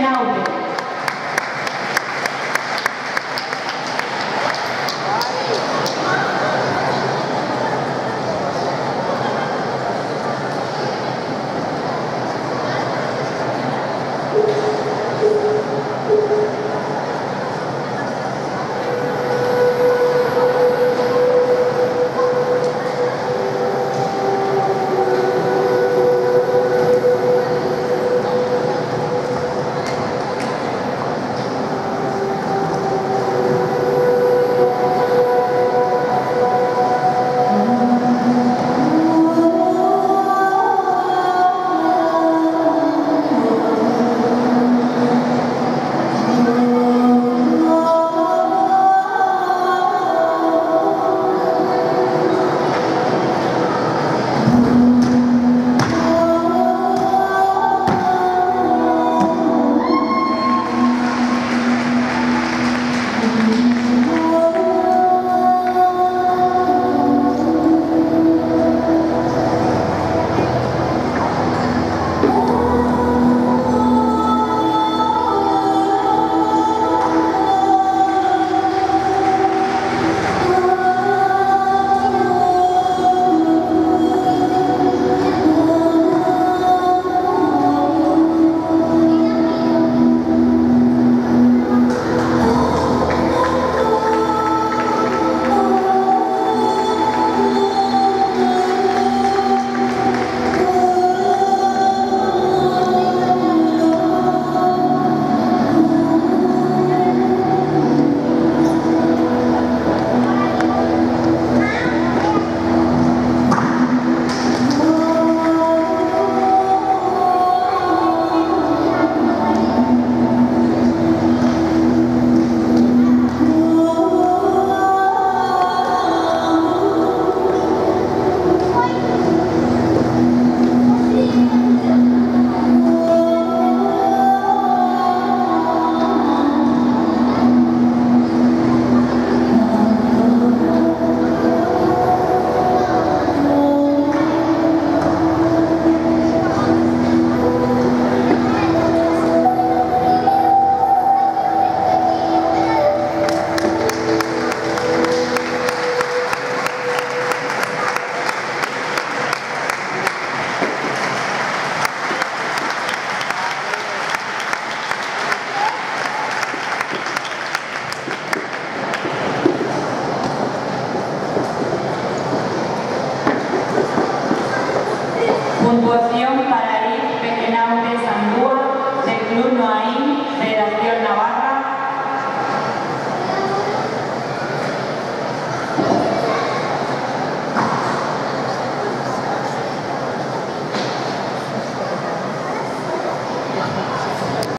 Reinaldo.